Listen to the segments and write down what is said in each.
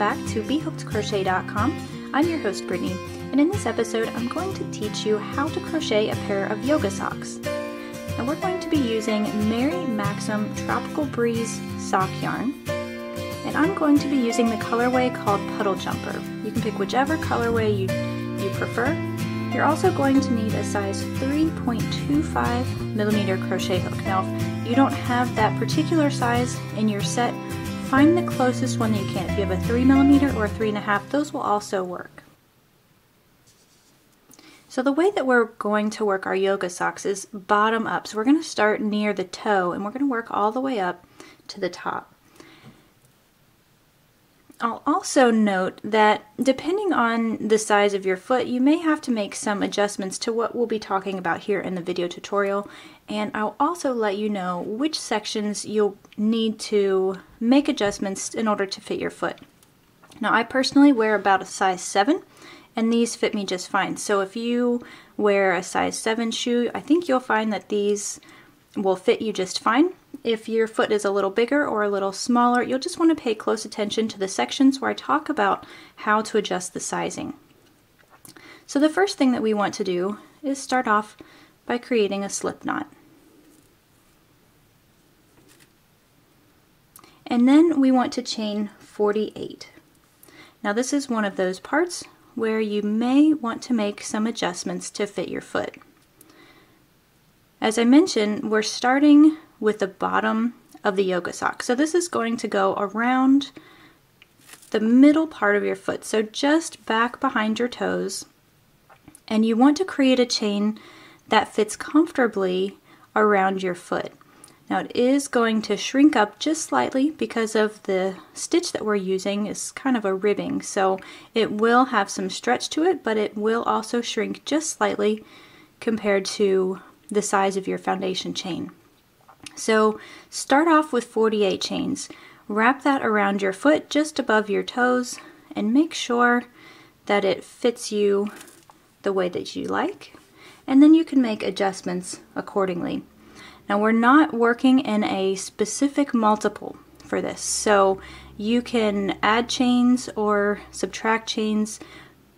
back to BHookedCrochet.com. I'm your host Brittany, and in this episode I'm going to teach you how to crochet a pair of yoga socks. Now we're going to be using Mary Maxim Tropical Breeze sock yarn, and I'm going to be using the colorway called Puddle Jumper. You can pick whichever colorway you, you prefer. You're also going to need a size 3.25 millimeter crochet hook. Now if you don't have that particular size in your set, Find the closest one you can. If you have a 3 millimeter or a 3.5, those will also work. So the way that we're going to work our yoga socks is bottom up. So we're going to start near the toe and we're going to work all the way up to the top. I'll also note that depending on the size of your foot, you may have to make some adjustments to what we'll be talking about here in the video tutorial. And I'll also let you know which sections you'll need to make adjustments in order to fit your foot. Now I personally wear about a size 7 and these fit me just fine. So if you wear a size 7 shoe, I think you'll find that these will fit you just fine. If your foot is a little bigger or a little smaller, you'll just want to pay close attention to the sections where I talk about how to adjust the sizing. So the first thing that we want to do is start off by creating a slip knot. And then we want to chain 48. Now this is one of those parts where you may want to make some adjustments to fit your foot. As I mentioned, we're starting with the bottom of the yoga sock. So this is going to go around the middle part of your foot, so just back behind your toes. And you want to create a chain that fits comfortably around your foot. Now it is going to shrink up just slightly because of the stitch that we're using is kind of a ribbing. So it will have some stretch to it, but it will also shrink just slightly compared to the size of your foundation chain. So start off with 48 chains. Wrap that around your foot just above your toes and make sure that it fits you the way that you like. And then you can make adjustments accordingly. Now we're not working in a specific multiple for this. So you can add chains or subtract chains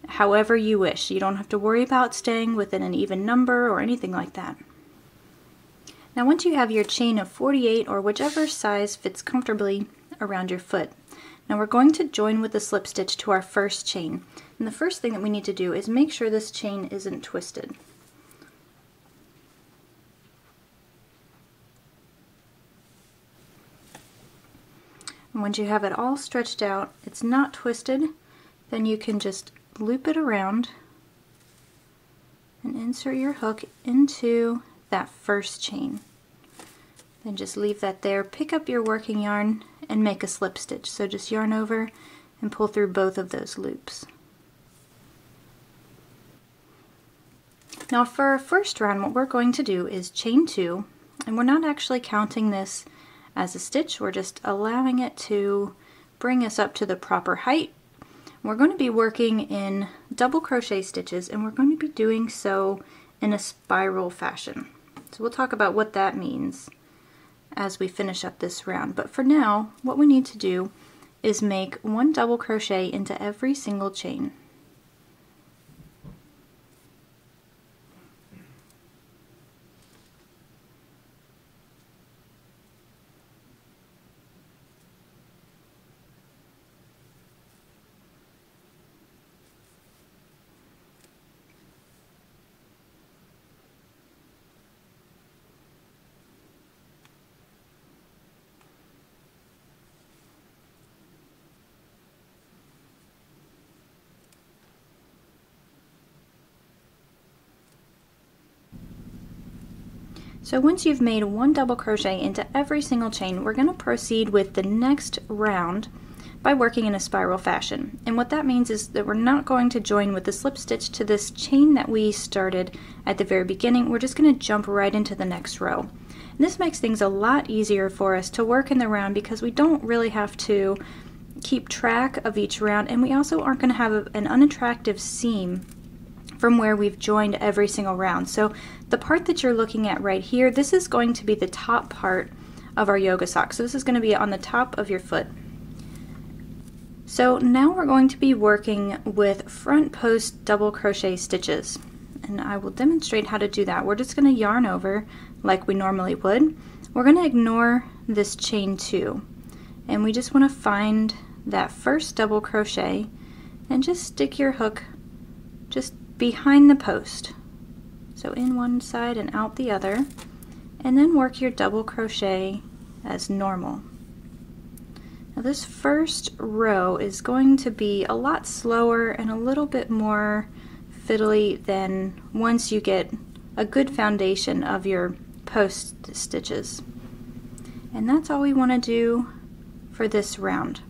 however you wish. You don't have to worry about staying within an even number or anything like that. Now once you have your chain of 48 or whichever size fits comfortably around your foot, now we're going to join with the slip stitch to our first chain. And the first thing that we need to do is make sure this chain isn't twisted. And once you have it all stretched out, it's not twisted, then you can just loop it around and insert your hook into that first chain. Then just leave that there. Pick up your working yarn and make a slip stitch. So just yarn over and pull through both of those loops. Now for our first round, what we're going to do is chain two, and we're not actually counting this as a stitch, we're just allowing it to bring us up to the proper height. We're going to be working in double crochet stitches, and we're going to be doing so in a spiral fashion. So we'll talk about what that means as we finish up this round. But for now, what we need to do is make one double crochet into every single chain. So once you've made one double crochet into every single chain, we're going to proceed with the next round by working in a spiral fashion. And what that means is that we're not going to join with the slip stitch to this chain that we started at the very beginning. We're just going to jump right into the next row. And this makes things a lot easier for us to work in the round because we don't really have to keep track of each round and we also aren't going to have a, an unattractive seam from where we've joined every single round. So the part that you're looking at right here, this is going to be the top part of our yoga sock. So this is going to be on the top of your foot. So now we're going to be working with front post double crochet stitches and I will demonstrate how to do that. We're just going to yarn over like we normally would. We're going to ignore this chain two and we just want to find that first double crochet and just stick your hook behind the post. So in one side and out the other and then work your double crochet as normal. Now this first row is going to be a lot slower and a little bit more fiddly than once you get a good foundation of your post stitches. And that's all we want to do for this round.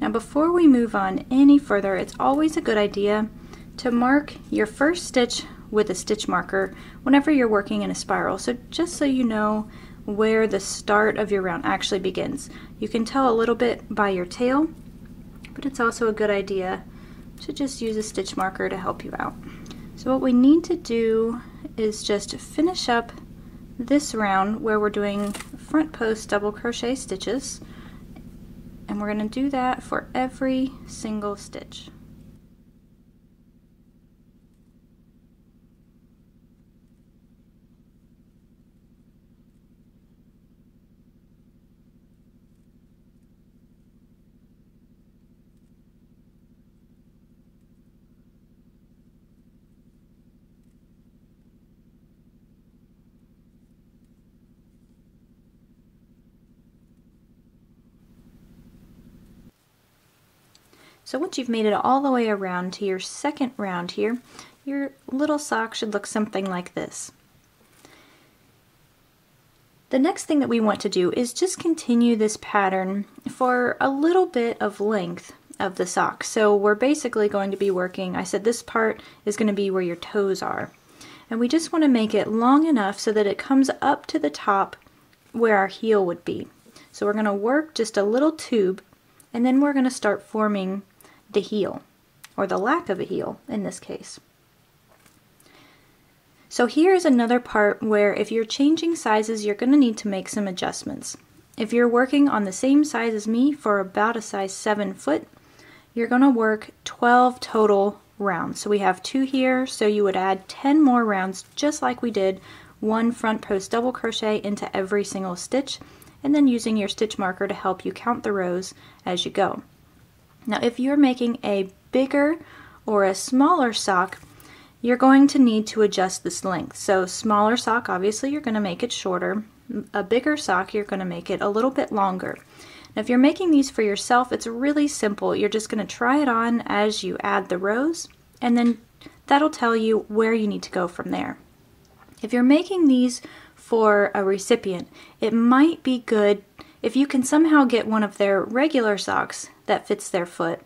Now before we move on any further, it's always a good idea to mark your first stitch with a stitch marker whenever you're working in a spiral. So just so you know where the start of your round actually begins. You can tell a little bit by your tail, but it's also a good idea to just use a stitch marker to help you out. So what we need to do is just finish up this round where we're doing front post double crochet stitches and we're going to do that for every single stitch. So once you've made it all the way around to your second round here, your little sock should look something like this. The next thing that we want to do is just continue this pattern for a little bit of length of the sock. So we're basically going to be working, I said this part is going to be where your toes are. And we just want to make it long enough so that it comes up to the top where our heel would be. So we're going to work just a little tube and then we're going to start forming the heel, or the lack of a heel in this case. So here's another part where if you're changing sizes, you're going to need to make some adjustments. If you're working on the same size as me for about a size 7 foot, you're going to work 12 total rounds. So we have two here, so you would add 10 more rounds just like we did one front post double crochet into every single stitch and then using your stitch marker to help you count the rows as you go. Now if you're making a bigger or a smaller sock, you're going to need to adjust this length. So smaller sock, obviously you're going to make it shorter. A bigger sock, you're going to make it a little bit longer. Now if you're making these for yourself, it's really simple. You're just going to try it on as you add the rows, and then that'll tell you where you need to go from there. If you're making these for a recipient, it might be good if you can somehow get one of their regular socks that fits their foot,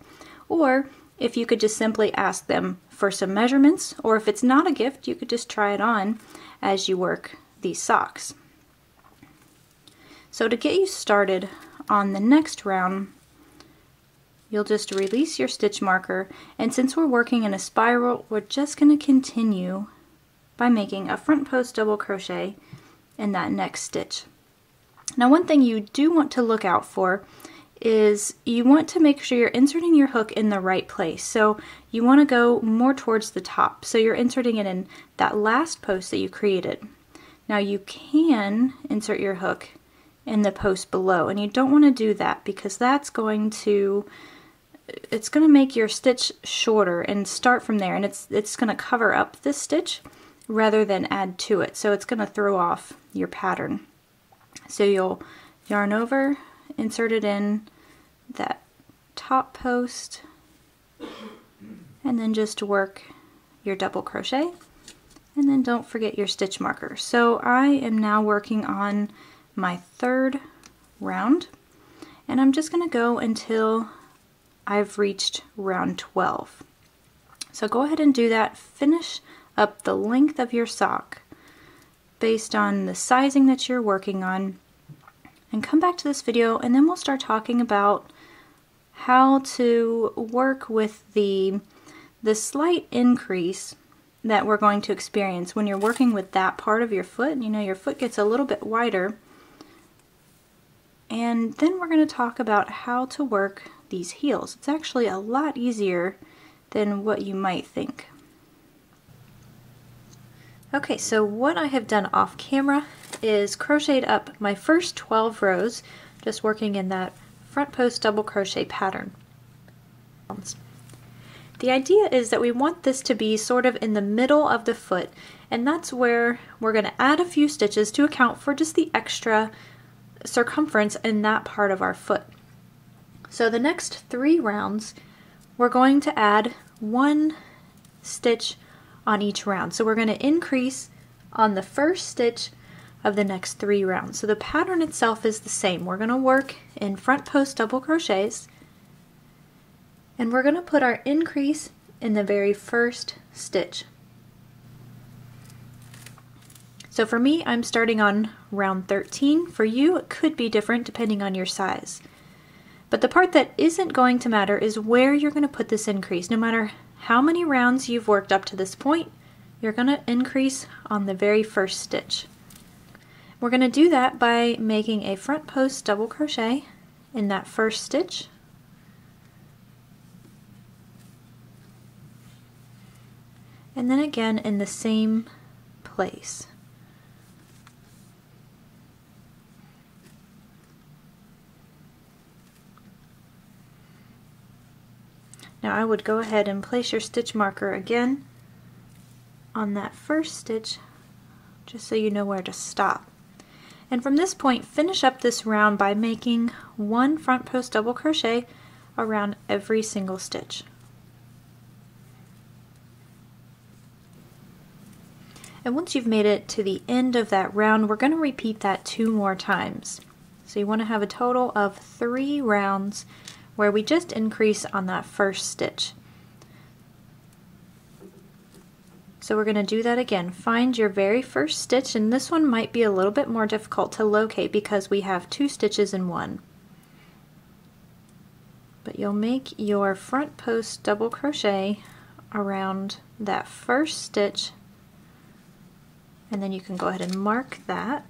or if you could just simply ask them for some measurements, or if it's not a gift, you could just try it on as you work these socks. So to get you started on the next round, you'll just release your stitch marker, and since we're working in a spiral, we're just going to continue by making a front post double crochet in that next stitch. Now one thing you do want to look out for is you want to make sure you're inserting your hook in the right place. So you want to go more towards the top. So you're inserting it in that last post that you created. Now you can insert your hook in the post below and you don't want to do that because that's going to it's going to make your stitch shorter and start from there and it's it's going to cover up this stitch rather than add to it so it's going to throw off your pattern. So you'll yarn over, insert it in that top post, and then just work your double crochet. And then don't forget your stitch marker. So I am now working on my third round, and I'm just going to go until I've reached round 12. So go ahead and do that. Finish up the length of your sock based on the sizing that you're working on and come back to this video and then we'll start talking about how to work with the the slight increase that we're going to experience when you're working with that part of your foot. You know, your foot gets a little bit wider. And then we're going to talk about how to work these heels. It's actually a lot easier than what you might think. Okay, so what I have done off camera is crocheted up my first 12 rows, just working in that front post double crochet pattern. The idea is that we want this to be sort of in the middle of the foot, and that's where we're going to add a few stitches to account for just the extra circumference in that part of our foot. So the next three rounds, we're going to add one stitch on each round. So we're going to increase on the first stitch of the next three rounds. So the pattern itself is the same. We're going to work in front post double crochets and we're going to put our increase in the very first stitch. So for me, I'm starting on round 13. For you, it could be different depending on your size. But the part that isn't going to matter is where you're going to put this increase. No matter how many rounds you've worked up to this point, you're going to increase on the very first stitch. We're going to do that by making a front post double crochet in that first stitch. And then again in the same place. Now I would go ahead and place your stitch marker again on that first stitch just so you know where to stop. And from this point finish up this round by making one front post double crochet around every single stitch. And once you've made it to the end of that round, we're going to repeat that two more times. So you want to have a total of three rounds where we just increase on that first stitch. So we're going to do that again. Find your very first stitch, and this one might be a little bit more difficult to locate because we have two stitches in one. But you'll make your front post double crochet around that first stitch, and then you can go ahead and mark that.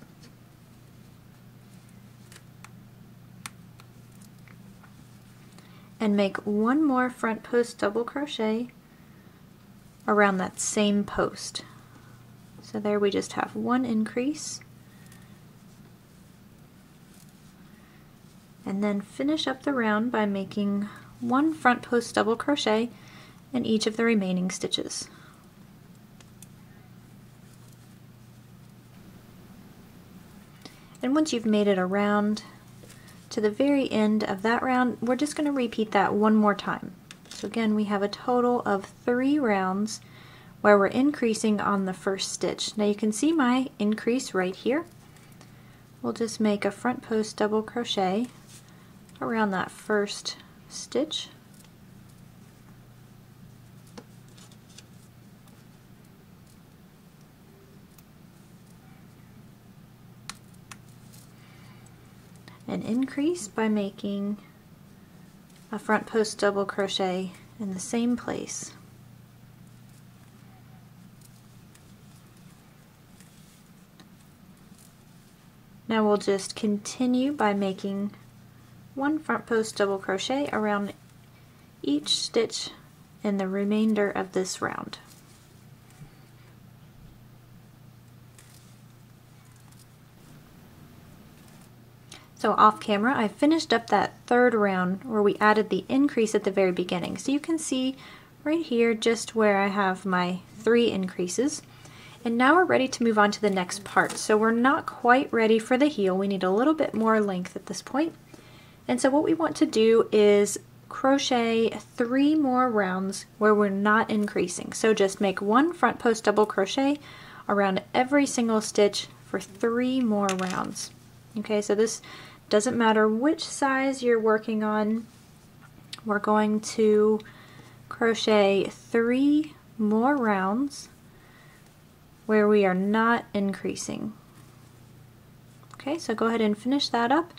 and make one more front post double crochet around that same post. So there we just have one increase. And then finish up the round by making one front post double crochet in each of the remaining stitches. And once you've made it around to the very end of that round, we're just going to repeat that one more time. So again, we have a total of three rounds where we're increasing on the first stitch. Now you can see my increase right here. We'll just make a front post double crochet around that first stitch. and increase by making a front post double crochet in the same place. Now we'll just continue by making one front post double crochet around each stitch in the remainder of this round. So off camera, I finished up that third round where we added the increase at the very beginning. So you can see right here just where I have my three increases. And now we're ready to move on to the next part. So we're not quite ready for the heel. We need a little bit more length at this point. And so what we want to do is crochet three more rounds where we're not increasing. So just make one front post double crochet around every single stitch for three more rounds. Okay, so this doesn't matter which size you're working on. We're going to crochet three more rounds where we are not increasing. Okay, so go ahead and finish that up,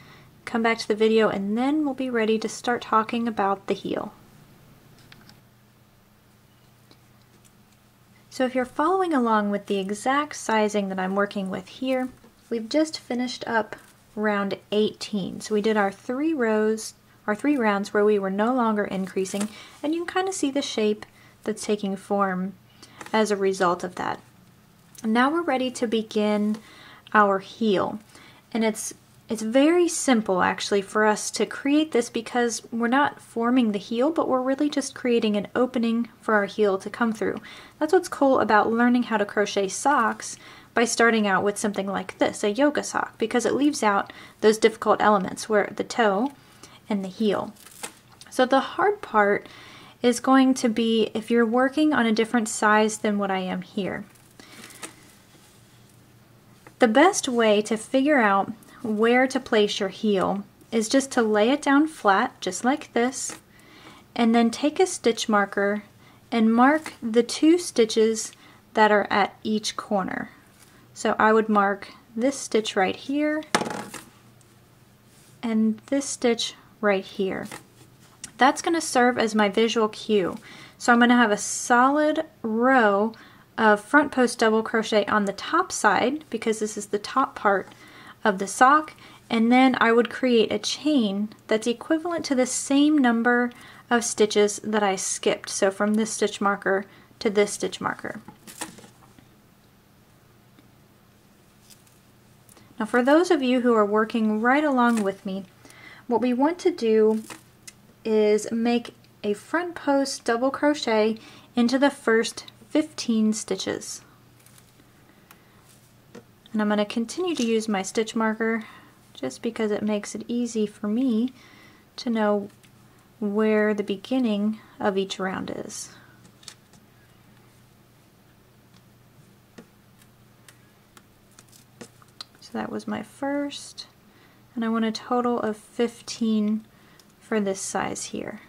come back to the video, and then we'll be ready to start talking about the heel. So if you're following along with the exact sizing that I'm working with here, we've just finished up round 18. So we did our three rows our three rounds where we were no longer increasing and you can kind of see the shape that's taking form as a result of that. Now we're ready to begin our heel and it's it's very simple actually for us to create this because we're not forming the heel, but we're really just creating an opening for our heel to come through. That's what's cool about learning how to crochet socks by starting out with something like this, a yoga sock, because it leaves out those difficult elements where the toe and the heel. So the hard part is going to be if you're working on a different size than what I am here. The best way to figure out where to place your heel is just to lay it down flat, just like this, and then take a stitch marker and mark the two stitches that are at each corner. So I would mark this stitch right here and this stitch right here. That's going to serve as my visual cue. So I'm going to have a solid row of front post double crochet on the top side because this is the top part of the sock and then I would create a chain that's equivalent to the same number of stitches that I skipped. So from this stitch marker to this stitch marker. Now for those of you who are working right along with me, what we want to do is make a front post double crochet into the first 15 stitches. And I'm going to continue to use my stitch marker just because it makes it easy for me to know where the beginning of each round is. That was my first, and I want a total of 15 for this size here.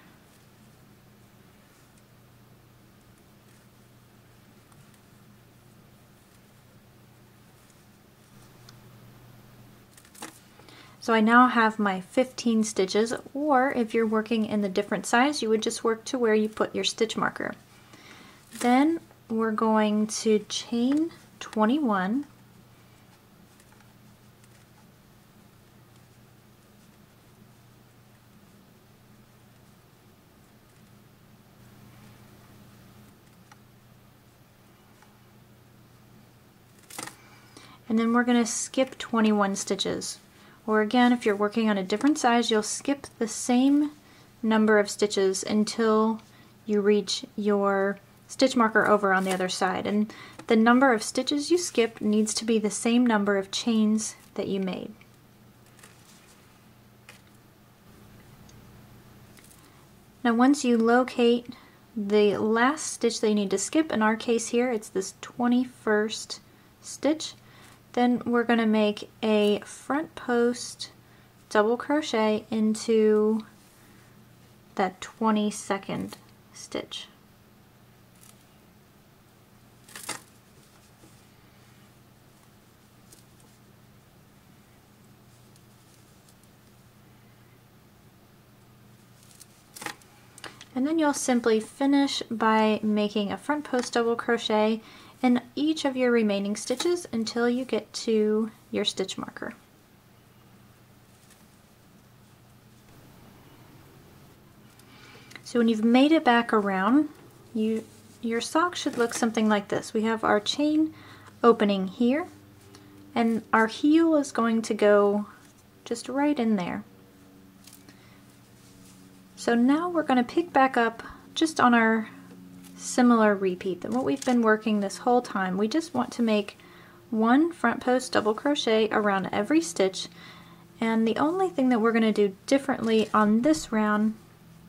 So I now have my 15 stitches, or if you're working in the different size, you would just work to where you put your stitch marker. Then we're going to chain 21 and then we're going to skip 21 stitches. Or again, if you're working on a different size, you'll skip the same number of stitches until you reach your stitch marker over on the other side. And the number of stitches you skip needs to be the same number of chains that you made. Now once you locate the last stitch that you need to skip, in our case here it's this 21st stitch, then we're going to make a front post double crochet into that 22nd stitch. And then you'll simply finish by making a front post double crochet in each of your remaining stitches until you get to your stitch marker. So when you've made it back around, you your sock should look something like this. We have our chain opening here, and our heel is going to go just right in there. So now we're going to pick back up just on our similar repeat than what we've been working this whole time. We just want to make one front post double crochet around every stitch and the only thing that we're going to do differently on this round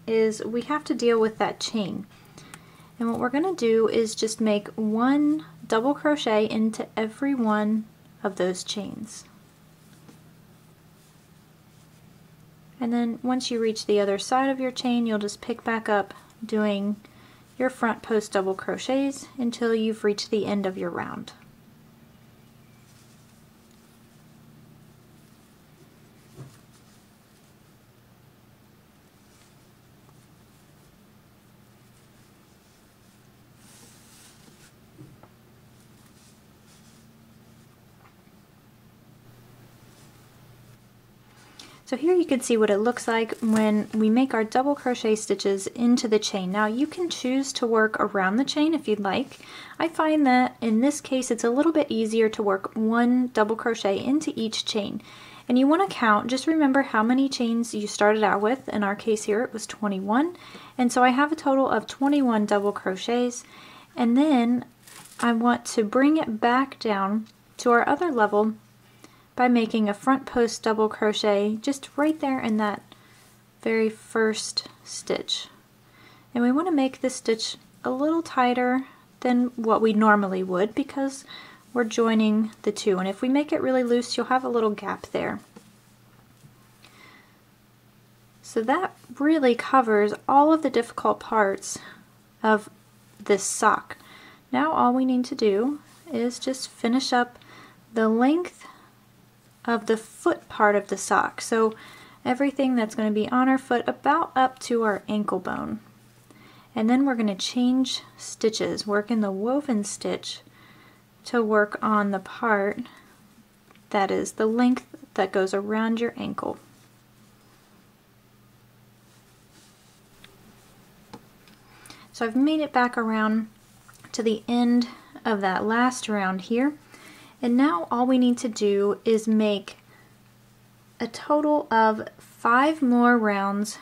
is we have to deal with that chain. And what we're going to do is just make one double crochet into every one of those chains. And then once you reach the other side of your chain, you'll just pick back up doing your front post double crochets until you've reached the end of your round. So here you can see what it looks like when we make our double crochet stitches into the chain. Now you can choose to work around the chain if you'd like. I find that in this case it's a little bit easier to work one double crochet into each chain. And you want to count, just remember how many chains you started out with. In our case here it was 21. And so I have a total of 21 double crochets. And then I want to bring it back down to our other level by making a front post double crochet just right there in that very first stitch. And we want to make this stitch a little tighter than what we normally would because we're joining the two. And if we make it really loose, you'll have a little gap there. So that really covers all of the difficult parts of this sock. Now all we need to do is just finish up the length of the foot part of the sock. So everything that's going to be on our foot about up to our ankle bone. And then we're going to change stitches, work in the woven stitch to work on the part that is the length that goes around your ankle. So I've made it back around to the end of that last round here. And now all we need to do is make a total of five more rounds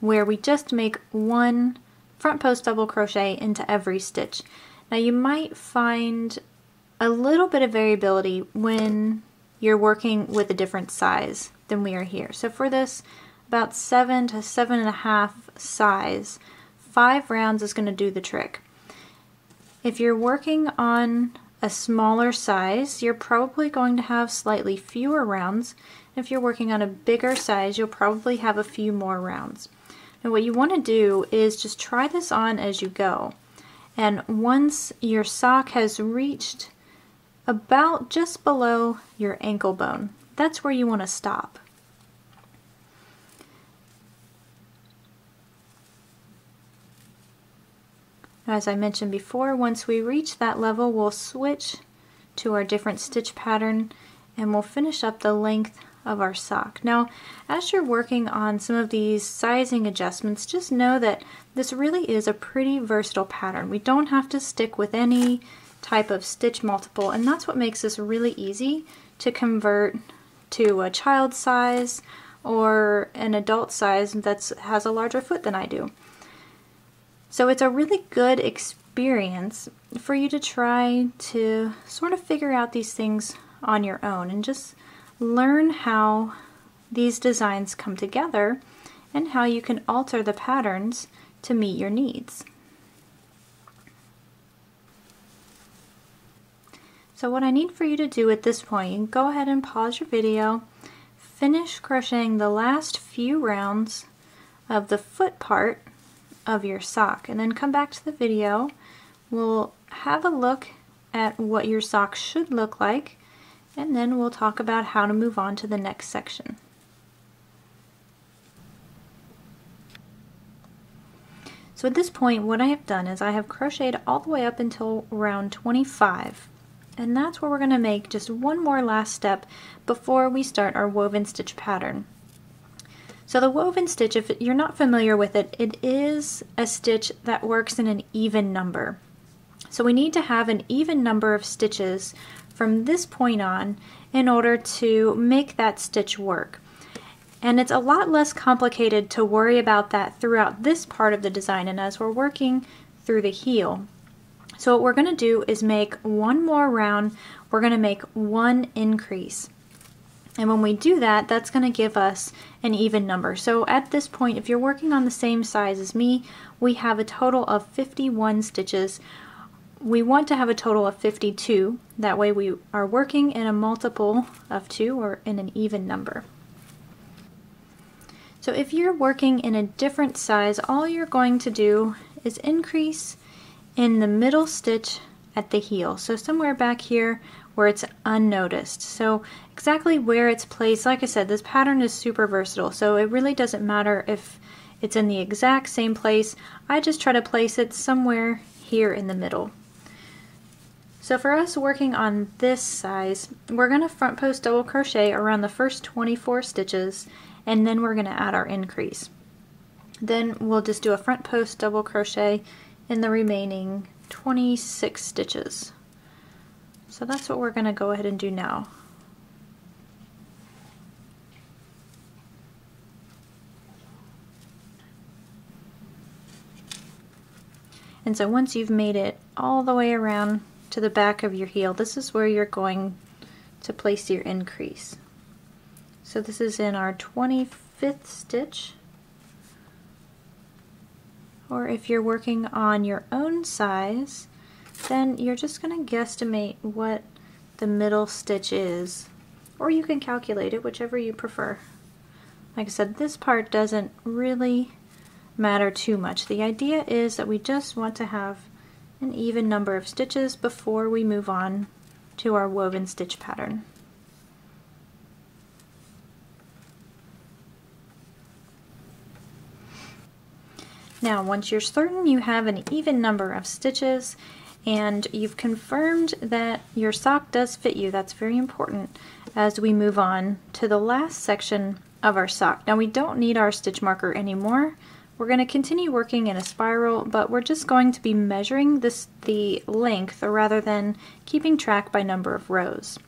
where we just make one front post double crochet into every stitch. Now you might find a little bit of variability when you're working with a different size than we are here. So for this about seven to seven and a half size, five rounds is going to do the trick. If you're working on a smaller size, you're probably going to have slightly fewer rounds. If you're working on a bigger size, you'll probably have a few more rounds. And what you want to do is just try this on as you go. And once your sock has reached about just below your ankle bone, that's where you want to stop. As I mentioned before, once we reach that level, we'll switch to our different stitch pattern and we'll finish up the length of our sock. Now, as you're working on some of these sizing adjustments, just know that this really is a pretty versatile pattern. We don't have to stick with any type of stitch multiple, and that's what makes this really easy to convert to a child size or an adult size that has a larger foot than I do. So it's a really good experience for you to try to sort of figure out these things on your own and just learn how these designs come together and how you can alter the patterns to meet your needs. So what I need for you to do at this point, you can go ahead and pause your video, finish crocheting the last few rounds of the foot part of your sock and then come back to the video. We'll have a look at what your sock should look like and then we'll talk about how to move on to the next section. So at this point what I have done is I have crocheted all the way up until round 25 and that's where we're going to make just one more last step before we start our woven stitch pattern. So the woven stitch, if you're not familiar with it, it is a stitch that works in an even number. So we need to have an even number of stitches from this point on in order to make that stitch work. And it's a lot less complicated to worry about that throughout this part of the design and as we're working through the heel. So what we're going to do is make one more round, we're going to make one increase. And when we do that, that's going to give us an even number. So at this point, if you're working on the same size as me, we have a total of 51 stitches. We want to have a total of 52. That way we are working in a multiple of 2 or in an even number. So if you're working in a different size, all you're going to do is increase in the middle stitch at the heel. So somewhere back here where it's unnoticed. So exactly where it's placed, like I said, this pattern is super versatile, so it really doesn't matter if it's in the exact same place. I just try to place it somewhere here in the middle. So for us working on this size, we're going to front post double crochet around the first 24 stitches and then we're going to add our increase. Then we'll just do a front post double crochet in the remaining 26 stitches. So that's what we're going to go ahead and do now. And so once you've made it all the way around to the back of your heel, this is where you're going to place your increase. So this is in our 25th stitch. Or if you're working on your own size, then you're just going to guesstimate what the middle stitch is. Or you can calculate it, whichever you prefer. Like I said, this part doesn't really matter too much. The idea is that we just want to have an even number of stitches before we move on to our woven stitch pattern. Now once you're certain you have an even number of stitches and you've confirmed that your sock does fit you, that's very important as we move on to the last section of our sock. Now we don't need our stitch marker anymore we're going to continue working in a spiral, but we're just going to be measuring this the length rather than keeping track by number of rows.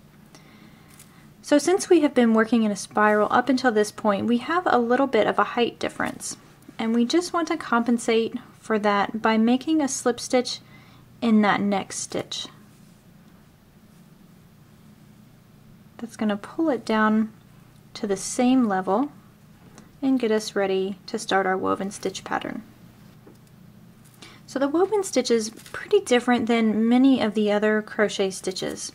So since we have been working in a spiral up until this point, we have a little bit of a height difference. And we just want to compensate for that by making a slip stitch in that next stitch. That's going to pull it down to the same level and get us ready to start our woven stitch pattern. So the woven stitch is pretty different than many of the other crochet stitches.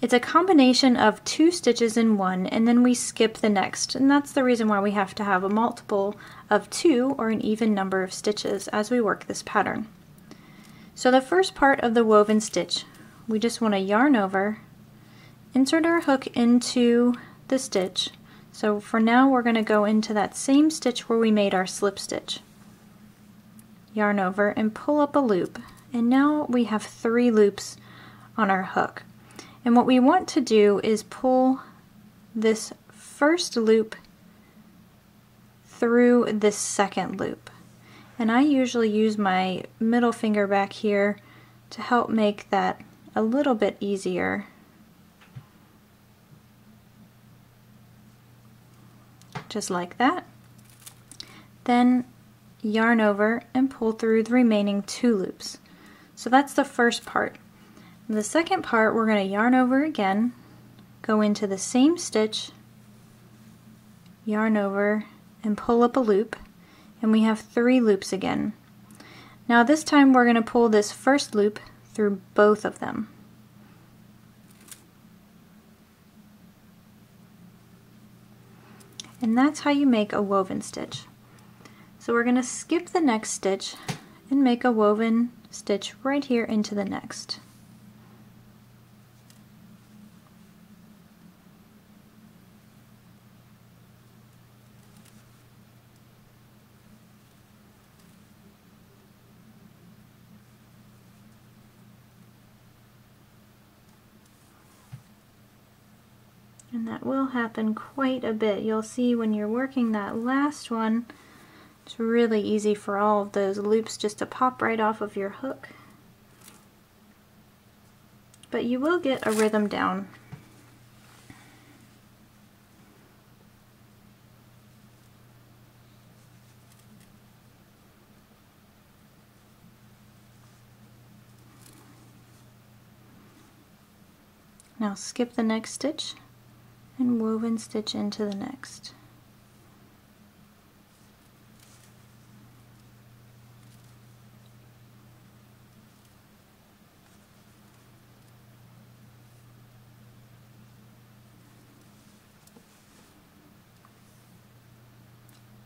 It's a combination of two stitches in one and then we skip the next and that's the reason why we have to have a multiple of two or an even number of stitches as we work this pattern. So the first part of the woven stitch we just want to yarn over, insert our hook into the stitch so for now we're going to go into that same stitch where we made our slip stitch. Yarn over and pull up a loop and now we have three loops on our hook. And what we want to do is pull this first loop through this second loop. And I usually use my middle finger back here to help make that a little bit easier just like that. Then yarn over and pull through the remaining two loops. So that's the first part. The second part we're going to yarn over again, go into the same stitch, yarn over and pull up a loop and we have three loops again. Now this time we're going to pull this first loop through both of them. And that's how you make a woven stitch. So we're going to skip the next stitch and make a woven stitch right here into the next. And that will happen quite a bit. You'll see when you're working that last one, it's really easy for all of those loops just to pop right off of your hook. But you will get a rhythm down. Now skip the next stitch and woven stitch into the next.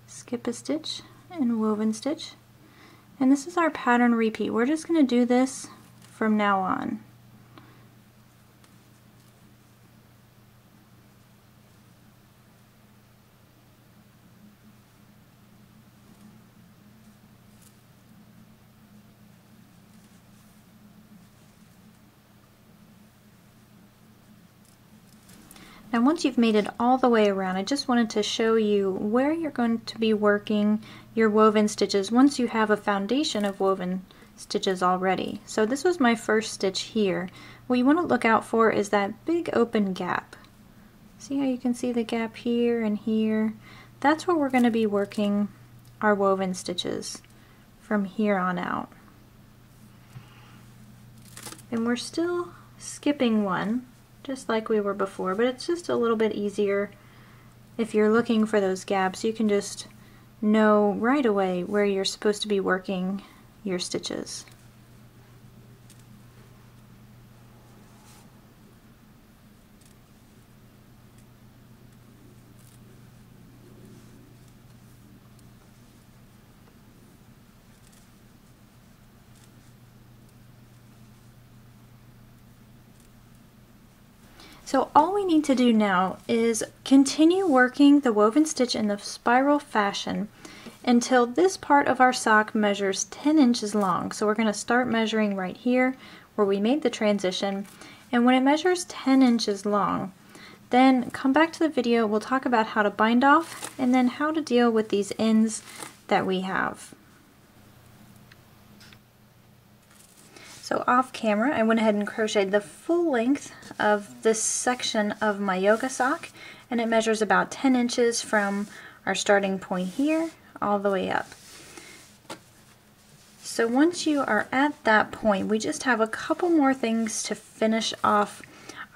skip a stitch and woven stitch. And this is our pattern repeat. We're just going to do this from now on Now once you've made it all the way around, I just wanted to show you where you're going to be working your woven stitches once you have a foundation of woven stitches already. So this was my first stitch here. What you want to look out for is that big open gap. See how you can see the gap here and here? That's where we're going to be working our woven stitches from here on out. And we're still skipping one just like we were before, but it's just a little bit easier if you're looking for those gaps. You can just know right away where you're supposed to be working your stitches. So all we need to do now is continue working the woven stitch in the spiral fashion until this part of our sock measures 10 inches long. So we're going to start measuring right here where we made the transition and when it measures 10 inches long then come back to the video we'll talk about how to bind off and then how to deal with these ends that we have. So off camera, I went ahead and crocheted the full length of this section of my yoga sock, and it measures about 10 inches from our starting point here all the way up. So once you are at that point, we just have a couple more things to finish off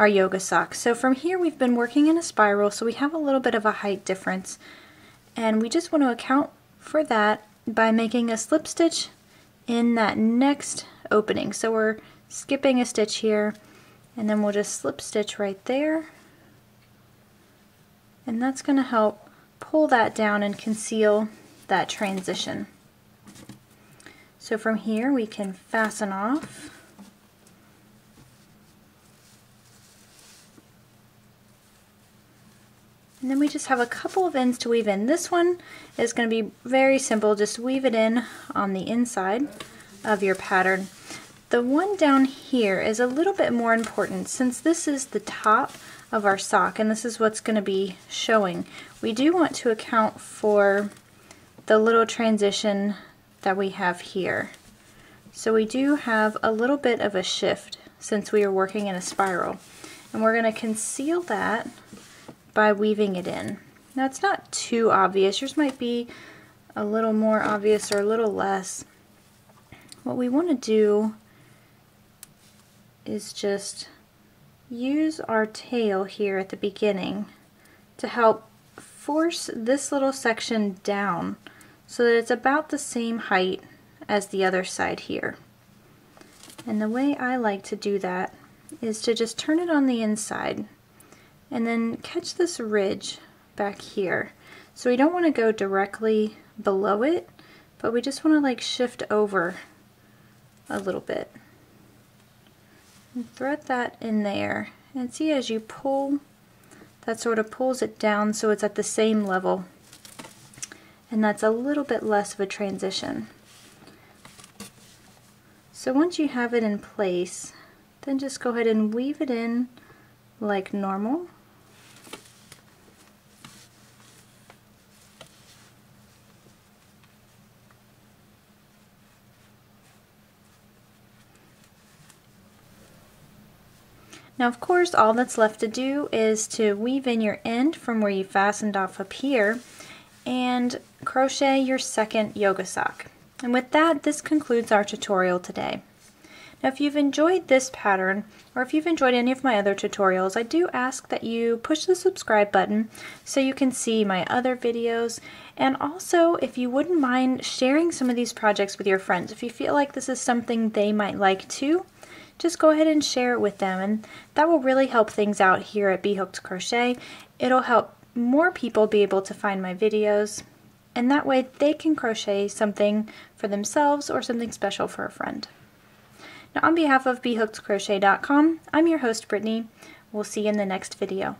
our yoga sock. So from here we've been working in a spiral, so we have a little bit of a height difference. And we just want to account for that by making a slip stitch in that next opening. So we're skipping a stitch here and then we'll just slip stitch right there and that's going to help pull that down and conceal that transition. So from here we can fasten off And then we just have a couple of ends to weave in. This one is going to be very simple. Just weave it in on the inside of your pattern. The one down here is a little bit more important since this is the top of our sock and this is what's going to be showing. We do want to account for the little transition that we have here. So we do have a little bit of a shift since we are working in a spiral. And we're going to conceal that by weaving it in. Now it's not too obvious. Yours might be a little more obvious or a little less. What we want to do is just use our tail here at the beginning to help force this little section down so that it's about the same height as the other side here. And the way I like to do that is to just turn it on the inside and then catch this ridge back here. So we don't want to go directly below it, but we just want to like shift over a little bit and thread that in there and see as you pull that sort of pulls it down so it's at the same level and that's a little bit less of a transition. So once you have it in place then just go ahead and weave it in like normal Now of course all that's left to do is to weave in your end from where you fastened off up here and crochet your second yoga sock. And with that, this concludes our tutorial today. Now if you've enjoyed this pattern, or if you've enjoyed any of my other tutorials, I do ask that you push the subscribe button so you can see my other videos, and also if you wouldn't mind sharing some of these projects with your friends. If you feel like this is something they might like too, just go ahead and share it with them and that will really help things out here at B.Hooked Crochet. It'll help more people be able to find my videos and that way they can crochet something for themselves or something special for a friend. Now on behalf of BHookedCrochet.com, I'm your host Brittany. We'll see you in the next video.